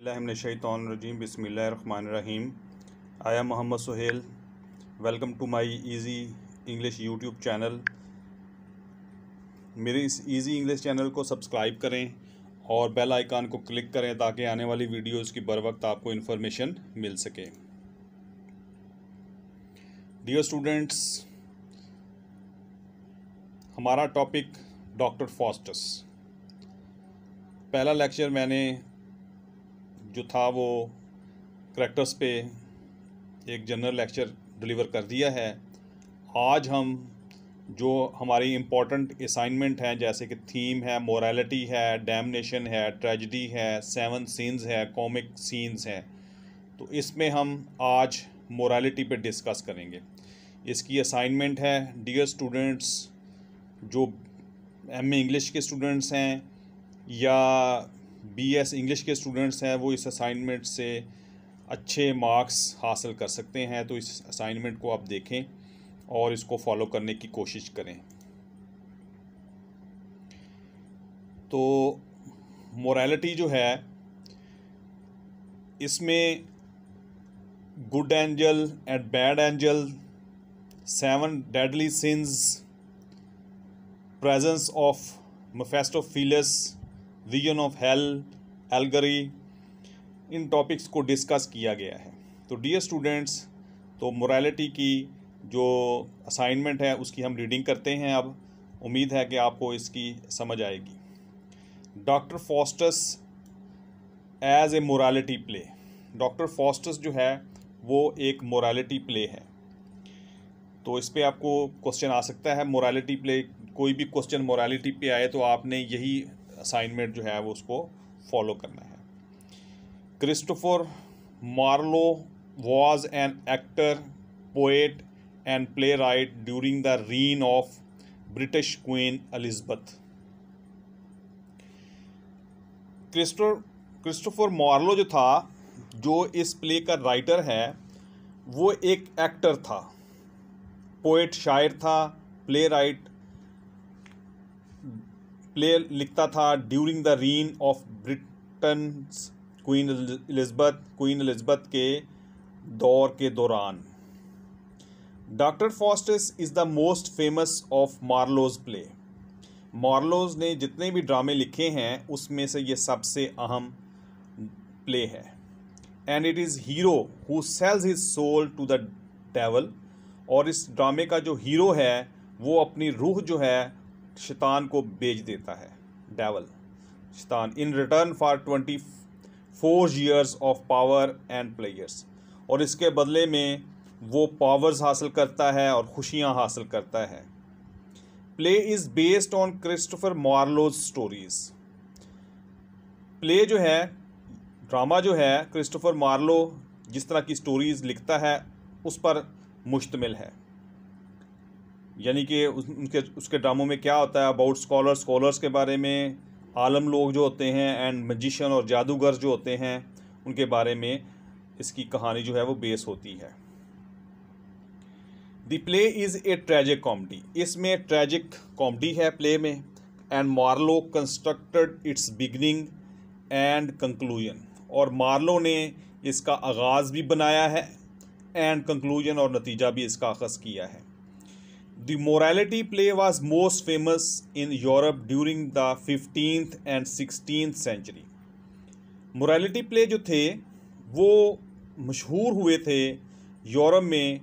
रजीम बिसमीम I am Mohammad Suhel welcome to my easy English YouTube channel मेरे इस easy English channel को subscribe करें और बेल आइकान को क्लिक करें ताकि आने वाली वीडियोस की बर वक्त आपको इन्फॉर्मेशन मिल सके। डियर स्टूडेंट्स हमारा टॉपिक डॉक्टर फॉस्टस पहला लेक्चर मैंने जो था वो करेक्टर्स पे एक जनरल लेक्चर डिलीवर कर दिया है। आज हम जो हमारी इम्पोर्टेंट असाइनमेंट हैं, जैसे कि थीम है मोरालिटी है डैमनेशन है ट्रेजडी है सेवन सीन्स है कॉमिक सीन्स हैं। तो इसमें हम आज मोरालिटी पे डिस्कस करेंगे। इसकी असाइनमेंट है डियर स्टूडेंट्स जो एमए इंग्लिश के स्टूडेंट्स हैं, या बीएस इंग्लिश के स्टूडेंट्स हैं, वो इस असाइनमेंट से अच्छे मार्क्स हासिल कर सकते हैं तो इस असाइनमेंट को आप देखें और इसको फॉलो करने की कोशिश करें। तो मोरालिटी जो है, इसमें good angel and bad angel seven deadly sins presence of Mephistopheles vision of hell allegory in topics को डिस्कस किया गया है। तो डियर स्टूडेंट्स तो मोरालिटी की जो असाइनमेंट है, उसकी हम रीडिंग करते हैं अब। उम्मीद है कि आपको इसकी समझ आएगी। Doctor Faustus as a morality play doctor Faustus जो है, वो एक मोरालिटी प्ले है। तो इस पर आपको क्वेश्चन आ सकता है। मोरालिटी प्ले कोई भी क्वेश्चन मोरालिटी पे आए तो आपने यही असाइनमेंट जो है वो उसको फॉलो करना है। Christopher Marlowe was an actor poet and playwright during the reign of British queen Elizabeth Christo Christopher Marlowe जो था, जो इस प्ले का राइटर है, वो एक एक्टर था। पोएट शायर था प्ले राइट प्ले लिखता था during the reign of Britain queen Elizabeth queen Elizabeth के दौर के दौरान। Doctor Faustus is the most famous of Marlowe's play Marlowe's ने जितने भी ड्रामे लिखे हैं, उसमें से ये सबसे अहम प्ले है। And it is hero who sells his soul to the devil और इस ड्रामे का जो हीरो है, वो अपनी रूह जो है शैतान को बेच देता है डेवल शैतान in return for twenty four years of power and players और इसके बदले में वो पावर्स हासिल करता है और खुशियाँ हासिल करता है। Play is based on Christopher Marlowe's stories play जो है ड्रामा जो है क्रिस्टोफर मार्लो जिस तरह की स्टोरीज़ लिखता है, उस पर मुश्तमिल है। यानी कि उनके, उसके ड्रामों में क्या होता है अबाउट स्कॉलर स्कॉलर्स के बारे में, आलम लोग जो होते हैं एंड मजिशन और जादूगर जो होते हैं, उनके बारे में इसकी कहानी जो है वो बेस होती है। The play is a tragic comedy इसमें ट्रेजिक कॉमेडी है प्ले में and Marlowe constructed its beginning and conclusion और मार्लो ने इसका आगाज़ भी बनाया है एंड कंक्लूजन और नतीजा भी इसका अखज़ किया है। The morality play was most famous in Europe during the 15th and 16th century. Morality play जो थे, वो मशहूर हुए थे यूरोप में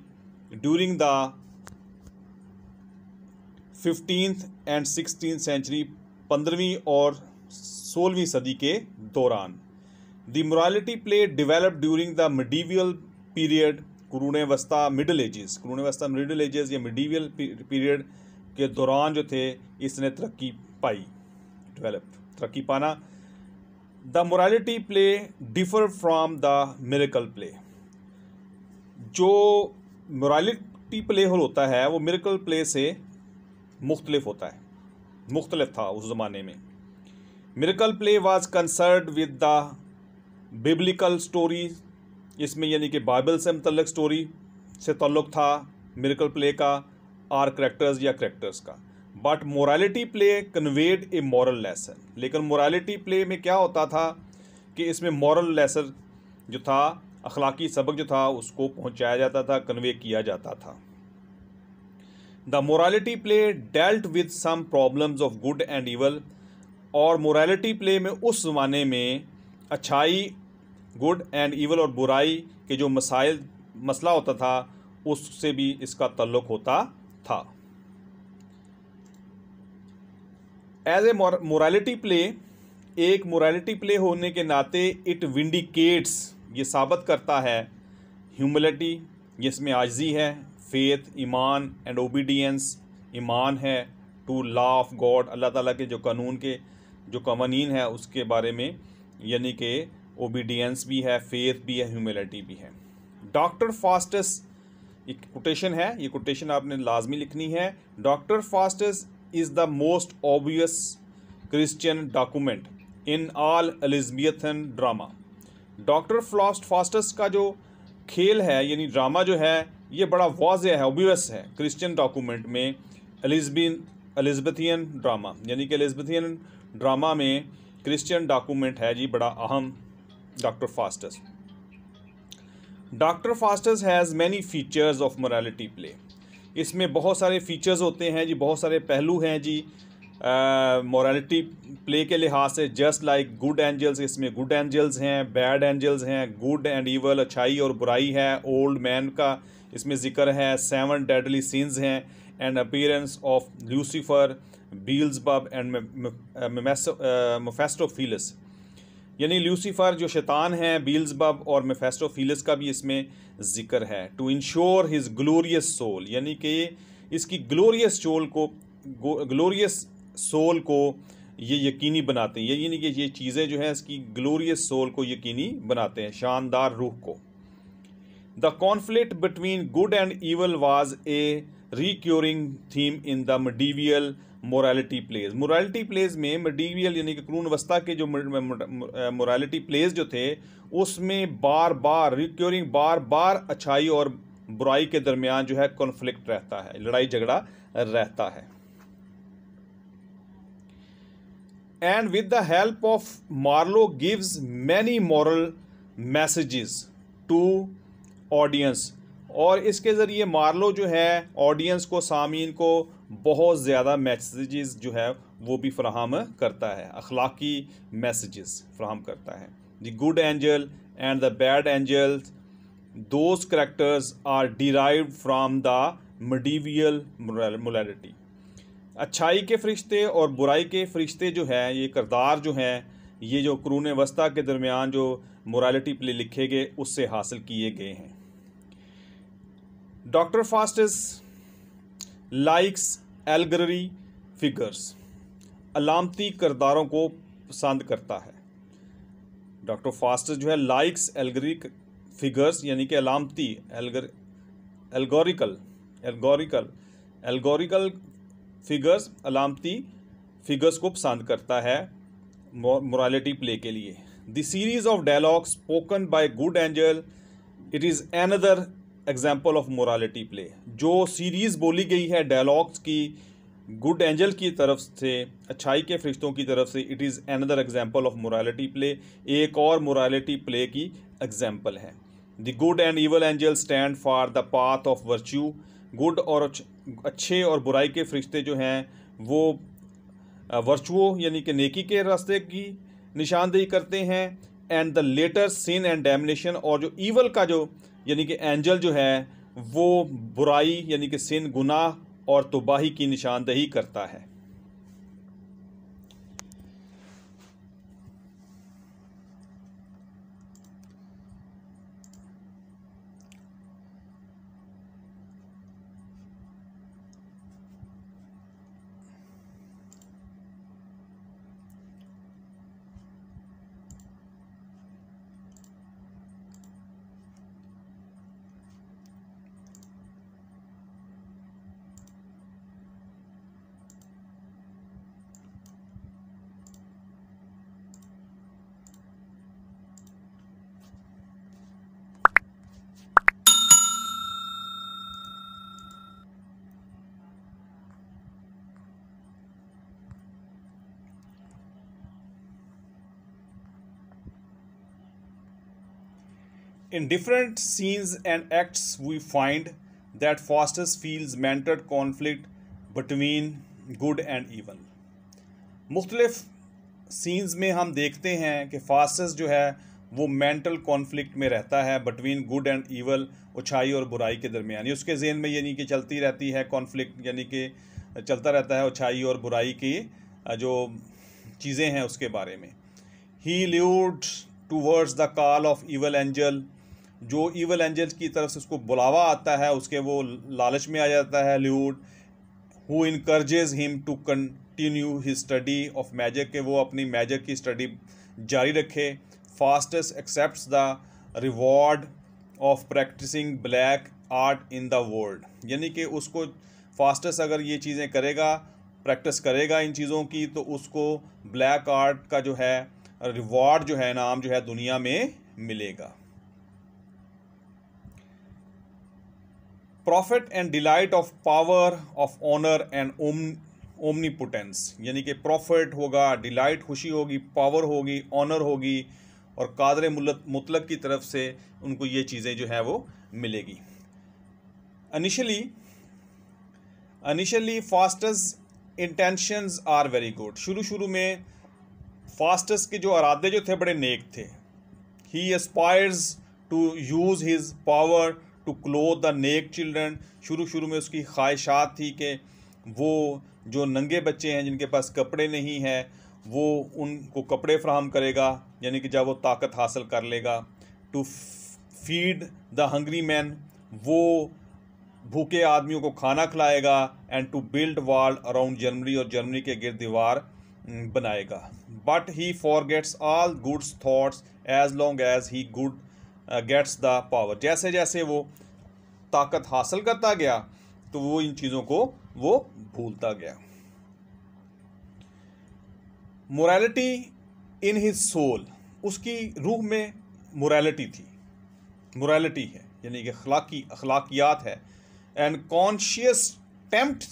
during the fifteenth and sixteen century पंद्रहवीं और सोलहवीं सदी के दौरान the morality play develop during the medieval period कुरून वस्ता मिडल एजेस कुरून वस्ता मिडल एजेस या मिडीवियल पीरियड के दौरान जो थे, इसने तरक्की पाई डेवलप तरक्की पाना। The morality play differ from the miracle play जो मोरालिटी प्ले होता है, वो मेरिकल प्ले से मुख्तलिफ़ होता है। मुख्तलिफ़ था उस ज़माने में। Miracle play was concerned with the biblical story इसमें यानी कि बाइबल से मतलब स्टोरी से ताल्लुक़ था, मिरकल प्ले का, आर करेक्टर्स या करेक्टर्स का। But morality play conveyed a moral lesson लेकिन मोरालिटी प्ले में क्या होता था कि इसमें मॉरल लेसन जो था, अखलाकी सबक जो था, उसको पहुँचाया जाता था कन्वे किया जाता था। The morality play dealt with some problems of good and evil और मोरालिटी प्ले में उस ज़माने में अच्छाई गुड एंड इवल और बुराई के जो मसाइल, मसला होता था, उससे भी इसका तल्लुक होता था। एज ए मोरालिटी प्ले एक मोरालिटी प्ले होने के नाते इट विंडिकेट्स ये साबित करता है ह्यूमिलिटी जिसमें आजी है फेथ ईमान एंड ओबीडियंस ईमान है टू लॉ ऑफ़ गॉड अल्लाह ताला के जो कानून के, जो कवानीन है, उसके बारे में, यानी कि ओबीडियंस भी है फेथ भी है ह्यूमिलिटी भी है. डॉक्टर फास्टस एक कोटेशन है, ये कोटेशन आपने लाजमी लिखनी है. Doctor Faustus is the most obvious Christian document in all Elizabethan drama doctor फ्लास्ट Faustus का जो खेल है, यानी ड्रामा जो है, ये बड़ा वाज है ऑबियस है क्रिश्चियन डॉक्यूमेंट में एलिजबिन एलिजबथियन ड्रामा यानी कि एलिजबथियन ड्रामा में क्रिश्चियन डॉक्यूमेंट है जी, बड़ा अहम doctor Faustus doctor Faustus has many features of morality play इसमें बहुत सारे फीचर्स होते हैं जी, बहुत सारे पहलू हैं जी। मोरालिटी प्ले के लिहाज से जस्ट लाइक गुड एंजल्स इसमें गुड एंजल्स हैं बैड एंजल्स हैं गुड एंड ईवल अच्छाई और बुराई है ओल्ड मैन का इसमें ज़िक्र है सेवन डेडली सीन्स हैं and appearance of Lucifer Beelzebub and Mephistopheles यानी लूसीफर जो शैतान हैं बील्सबब और मेफेस्टोफिलस का भी इसमें ज़िक्र है। To ensure his glorious soul यानी कि इसकी ग्लोरियस सोल को ग्लोरियस सोल को ये यकीनी बनाते हैं। यानी कि ये चीज़ें जो हैं, इसकी ग्लोरियस सोल को यकीनी बनाते हैं, शानदार रूह को। The conflict between good and evil was a recurring theme in the medieval morality plays morality plays में मडीवियल यानी कि क्रून वस्ता के जो मोरालिटी प्लेज जो थे, उसमें बार बार रिक्योरिंग बार बार अच्छाई और बुराई के दरमियान जो है कॉन्फ्लिक्ट रहता है लड़ाई झगड़ा रहता है। And with the help of Marlowe gives many moral messages to audience और इसके ज़रिए मार्लो जो है ऑडियंस को, सामीन को बहुत ज़्यादा मैसेजेस जो है, वो भी फ्राहम करता है, अखलाकी मैसेजेस फ्राहम करता है। The good angel and the bad angel those characters are derive from the medieval morality अच्छाई के फरिश्ते और बुराई के फरिश्ते जो हैं, ये करदार जो हैं, ये जो क्रून वस्ता के दरमियान जो मोरालिटी प्ले लिखे गए, उससे हासिल किए गए हैं। Doctor Faustus likes allegory figures अलामती करदारों को पसंद करता है। डॉक्टर फास्टिस जो है लाइक्स एलगरी फिगर्स यानी कि अलामती एलगर एल्गोरिकल एल्गोरिकल एल्गोरिकल फिगर्स अलामती फिगर्स को पसंद करता है मोरालिटी प्ले के लिए। The series of dialogue spoken by good angel it is another example of morality play जो सीरीज़ बोली गई है डायलॉग्स की गुड एंजल की तरफ़ से, अच्छाई के फरिश्तों की तरफ़ से it is another example of morality play एक और मोरालिटी प्ले की एग्ज़ाम्पल है. The good and evil angel stand for the path of virtue good और अच्छे और बुराई के फरिश्ते जो हैं, वो वर्चुओ यानी कि नेकी के रास्ते की निशानदेही करते हैं. And the latter sin and damnation और जो ईवल का जो यानी कि एंजल जो है, वो बुराई यानी कि सिन, गुनाह और तबाही की निशानदेही करता है। In different scenes and acts, we find that Faustus feels mental conflict between good and evil. मुख्तलिफ़ सीन्स में हम देखते हैं कि फास्टस जो है वो मेंटल कॉन्फ्लिक्ट में रहता है बिटवीन गुड एंड ईवल अच्छाई और बुराई के दरमियान उसके जेन में यानी कि चलती रहती है कॉन्फ्लिक्ट यानी कि चलता रहता है अच्छाई और बुराई की जो चीज़ें हैं उसके बारे में he lured towards the call of evil angel जो ईवल एंजल की तरफ़ से उसको बुलावा आता है, उसके वो लालच में आ जाता है lured who encourages him to continue his study of magic के वो अपनी मैजिक की स्टडी जारी रखे Faustus accept the reward of practicing black art in the world यानी कि उसको फास्टेस्ट अगर ये चीज़ें करेगा प्रैक्टिस करेगा इन चीज़ों की तो उसको ब्लैक आर्ट का जो है रिवॉर्ड जो है, नाम जो है दुनिया में मिलेगा। Profit and delight of power, of honour and om, omnipotence. यानी कि प्रॉफिट होगा, डिलाइट खुशी होगी, पावर होगी, ऑनर होगी और कादर मुतलक की तरफ़ से उनको ये चीज़ें जो है वो मिलेगी। Initially initially Faustus's intentions are very good शुरू शुरू में फास्टेस्ट के जो अरादे जो थे, बड़े नेक थे। He aspires to use his power to clothe the naked children शुरू शुरू में उसकी ख्वाहिशात थी कि वो जो नंगे बच्चे हैं, जिनके पास कपड़े नहीं हैं, वो उनको कपड़े फ्राहम करेगा, यानी कि जब वो ताकत हासिल कर लेगा। To feed the hungry man वो भूखे आदमियों को खाना खिलाएगा and to build wall around Germany और जर्मनी के गिर दीवार बनाएगा। But he forgets all goods thoughts as long as he good gets the power जैसे जैसे वो ताकत हासिल करता गया तो वो इन चीज़ों को वो भूलता गया। मोरालिटी इन हिज सोल उसकी रूह में मोरालिटी थी। मोरालिटी है, यानी कि अखलाकी, अखलाकियात है। एंड कॉन्शियस टेम्प्ट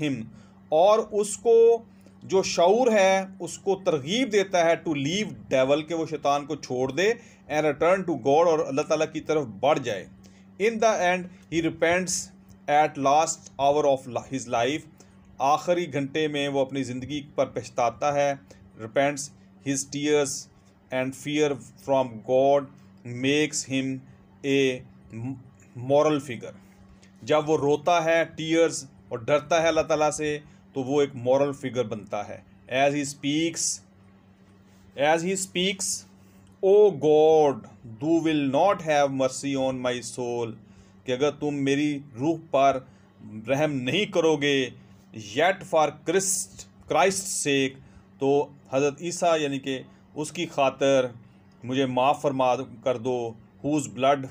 हिम और उसको जो शूर है, उसको तरगीब देता है टू लीव डेवल के, वो शैतान को छोड़ दे एंड रिटर्न टू गॉड और अल्लाह ताला की तरफ़ बढ़ जाए। In the end he repents at last hour of his life आखिरी घंटे में वो अपनी ज़िंदगी पर पछताता है repents his tears and fear from God makes him a moral figure जब वो रोता है टीयर्स और डरता है अल्लाह ताला से तो वो एक मॉरल फिगर बनता है। As he speaks as he speaks O God thou will not have mercy on my soul कि अगर तुम मेरी रूह पर रहम नहीं करोगे yet for Christ Christ sake तो हज़रत ईसा यानी कि उसकी खातर मुझे माफ़ फरमा कर दो। Whose blood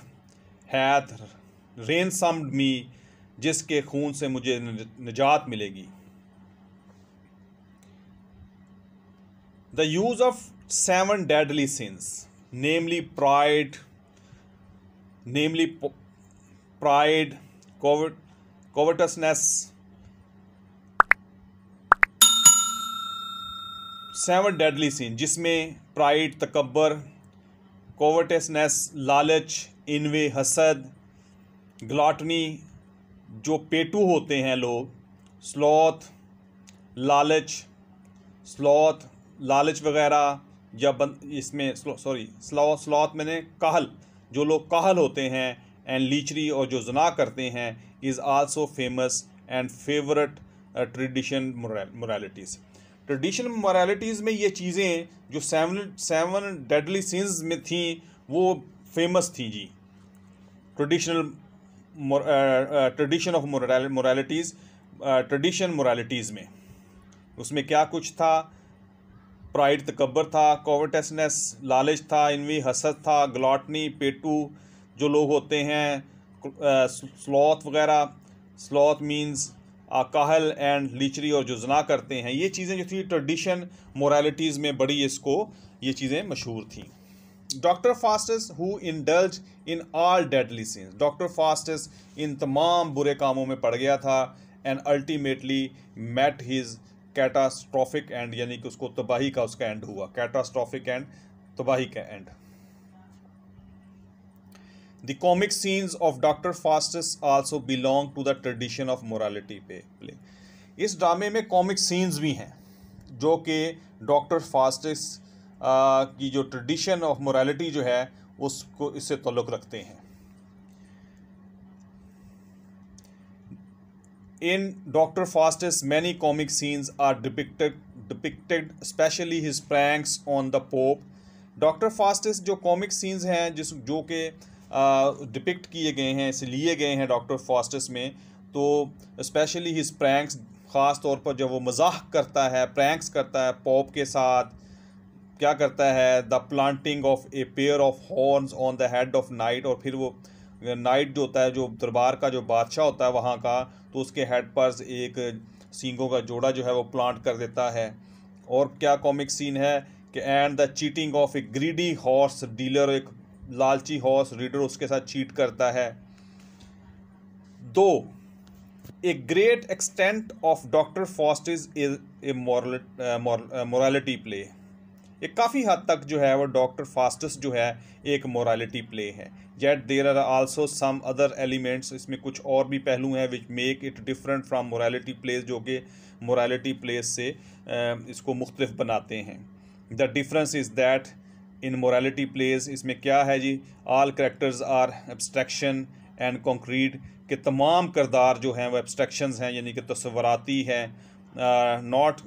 hath ransomed me जिसके खून से मुझे निजात मिलेगी। The use of seven deadly sins namely pride namely pride covetousness seven deadly sin जिसमें प्राइड तकबर कोवटसनेस लालच, इनवे, हसद ग्लाटनी जो पेटू होते हैं लोग स्लॉथ लालच स्लॉथ लालच वगैरह या बन, इसमें सॉरी स्लॉ, स्लॉथ मैंने कहल, जो लोग कहल होते हैं एंड लीचरी और जो जना करते हैं is also famous and favourite tradition moralities traditional moralities में ये चीज़ें जो सेवन सेवन डेडली सिंस में थी, वो फ़ेमस थी जी। Traditional tradition of moralities tradition moralities में। उसमें क्या कुछ था? प्राइड तकबर था कोवटसनेस लालच था इनवी हसद था, ग्लॉटनी, पेटू जो लोग होते हैं स्लॉथ वगैरह, स्लॉथ मींस काहल एंड लीचरी और जो जना करते हैं। ये चीज़ें जो थी ट्रेडिशन मोरालिटीज़ में बड़ी इसको, ये चीज़ें मशहूर थी। Doctor Faustus who indulge in all deadly sins Doctor Faustus इन तमाम बुरे कामों में पड़ गया था and ultimately met his catastrophic end यानी कि उसको तबाही का उसका एंड हुआ। कैटास्ट्रॉफिक एंड तबाही का end the comic scenes of Doctor Faustus also belong to the tradition of morality पे प्ले इस ड्रामे में कॉमिक सीन्स भी हैं, जो कि डॉक्टर फास्टस की जो ट्रेडिशन ऑफ़ मोरालिटी जो है, उसको, इससे तल्लुक़ रखते हैं। In Doctor Faustus many comic scenes are depicted depicted specially his pranks on the Pope Doctor Faustus जो कॉमिक सीन्स हैं, जिस, जो कि डिपिक्ट किए गए हैं इसे लिए गए हैं डॉक्टर फास्टस में तो स्पेशली हिज प्रैंक्स ख़ास तौर पर जब वो मज़ाक करता है प्रैंक्स करता है पॉप के साथ, क्या करता है? The planting of a pair of horns on the head of knight और फिर वो नाइट जो होता है, जो दरबार का जो बादशाह होता है वहाँ का तो उसके हेड पर एक सींगों का जोड़ा जो है वो प्लांट कर देता है। और क्या कॉमिक सीन है कि and the cheating of a greedy horse dealer एक लालची हॉर्स रीडर उसके साथ चीट करता है। Though a great extent of Doctor Faust is a morality play एक काफ़ी हद तक जो है वो डॉक्टर फास्टस जो है एक मोरालिटी प्ले है। Yet there are also some other elements इसमें कुछ और भी पहलू हैं which make it different from morality plays जो कि मोरालिटी प्लेस से इसको मुख्तफ बनाते हैं। The difference is that in morality plays इसमें क्या है जी? All characters are abstraction and concrete के तमाम करदार जो हैं, वो एब्स्ट्रैक्शन हैं, यानी कि तस्वराती हैं। नॉट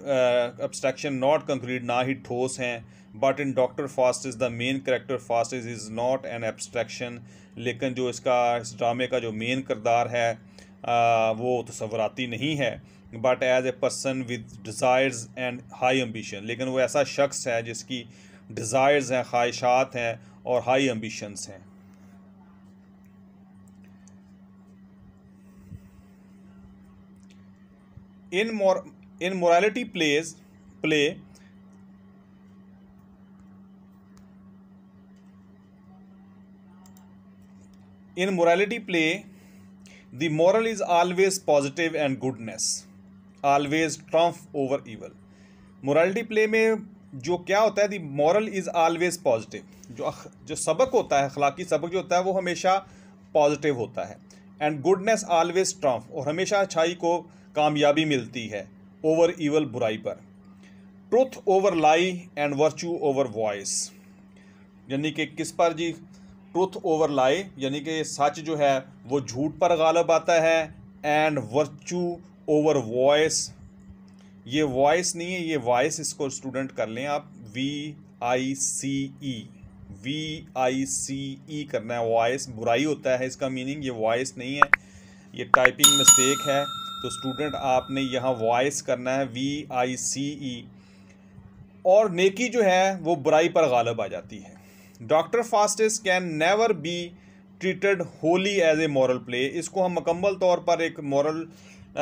एब्स्ट्रैक्शन नॉट कंक्रीट ना ही ठोस हैं। But in Doctor Faust is the main character Faust is not an abstraction लेकिन जो इसका इस ड्रामे का जो मेन करदार है uh, वो तस्वराती नहीं है। But as a person with desires and high ambition लेकिन वो ऐसा शख्स है जिसकी डिज़ायर्स हैं ख्वाहिशात हैं और हाई एम्बिशंस हैं। In more in morality plays play in morality play, the moral is always positive and goodness. Always trump over evil. Morality play में जो क्या होता है the moral is always positive जो जो सबक होता है, अखलाकी सबक जो होता है, वो हमेशा पॉजिटिव होता है. एंड गुडनेस ऑलवेज ट्रम्फ और हमेशा अच्छाई को कामयाबी मिलती है ओवर ईवल बुराई पर. Truth over lie and virtue over vice यानी कि किस पर जी ट्रुथ ओवर लाई, यानी कि सच जो है, वो झूठ पर गालब आता है एंड वर्चू ओवर वॉइस ये वॉइस नहीं है, ये वॉइस इसको स्टूडेंट कर लें आप। We I C E V आई सी ई करना है वॉइस बुराई होता है इसका मीनिंग ये वॉइस नहीं है, ये टाइपिंग मिस्टेक है। तो स्टूडेंट आपने यहाँ वॉइस करना है वी आई सी ई और नेकी जो है, वो बुराई पर गालब आ जाती है। Doctor Faustus can never be treated wholly as a moral play इसको हम मुकम्मल तौर पर एक मॉरल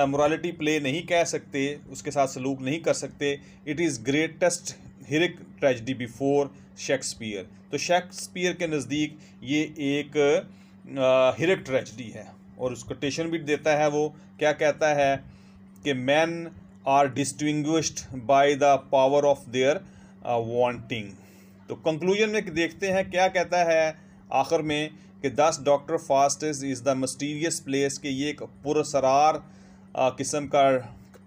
मोरालिटी प्ले नहीं कह सकते, उसके साथ सलूक नहीं कर सकते। It is greatest heroic tragedy before Shakespeare तो शेक्सपियर के नज़दीक ये एक हिरिक ट्रेजडी है। और उस कोटेशन भी देता है वो, क्या कहता है कि man are distinguished by the power of their wanting तो कंक्लूजन में देखते हैं क्या कहता है आखिर में कि thus Doctor Faust is the mysterious plays के ये एक पुरसरार किस्म का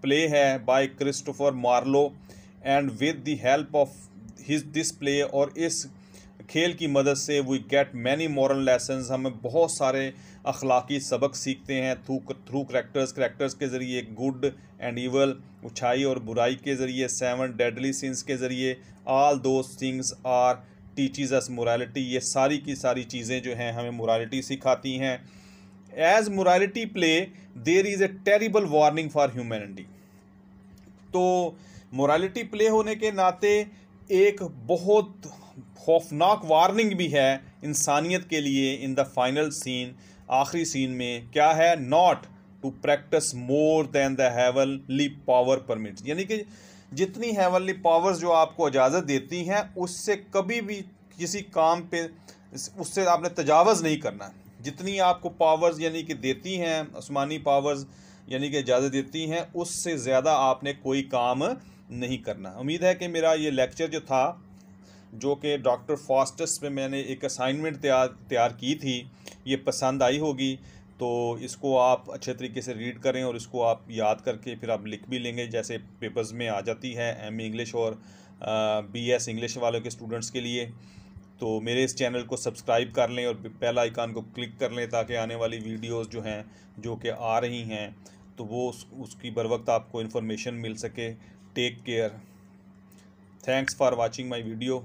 प्ले है by Christopher Marlowe and with the help of his this play और इस खेल की मदद से we get many moral lesson हमें बहुत सारे अखलाकी सबक सीखते हैं, थ्रू थ्रू करेक्टर्स करेक्टर्स के ज़रिए गुड एंड ईवल उछाई और बुराई के ज़रिए सेवन डेडली सीन्स के ज़रिए all those things are teaches us morality ये सारी की सारी चीज़ें जो हैं हमें मोरालिटी सिखाती हैं. As morality play there is a terrible warning for humanity तो मोरालिटी प्ले होने के नाते एक बहुत खौफनाक वार्निंग भी है इंसानियत के लिए इन द फाइनल सीन आखिरी सीन में क्या है? Not to practise more than the heavenly power permits यानी कि जितनी हैवनली पावर्स जो आपको इजाज़त देती हैं, उससे कभी भी किसी काम पे, उससे आपने तजावज़ नहीं करना। जितनी आपको पावर्स यानी कि देती हैं आसमानी पावर्स यानी कि इजाज़त देती हैं, उससे ज़्यादा आपने कोई काम नहीं करना। उम्मीद है कि मेरा ये लेक्चर जो था जो कि डॉक्टर फास्टस में मैंने एक असाइनमेंट तैयार तैयार की थी ये पसंद आई होगी तो इसको आप अच्छे तरीके से रीड करें और इसको आप याद करके फिर आप लिख भी लेंगे जैसे पेपर्स में आ जाती है एम इंग्लिश और बी एस इंग्लिश वालों के स्टूडेंट्स के लिए। तो मेरे इस चैनल को सब्सक्राइब कर लें और पहला आइकान को क्लिक कर लें ताकि आने वाली वीडियोस जो हैं जो कि आ रही हैं तो वो उस, उसकी बर वक्त आपको इन्फॉर्मेशन मिल सके। Take care thanks for watching my video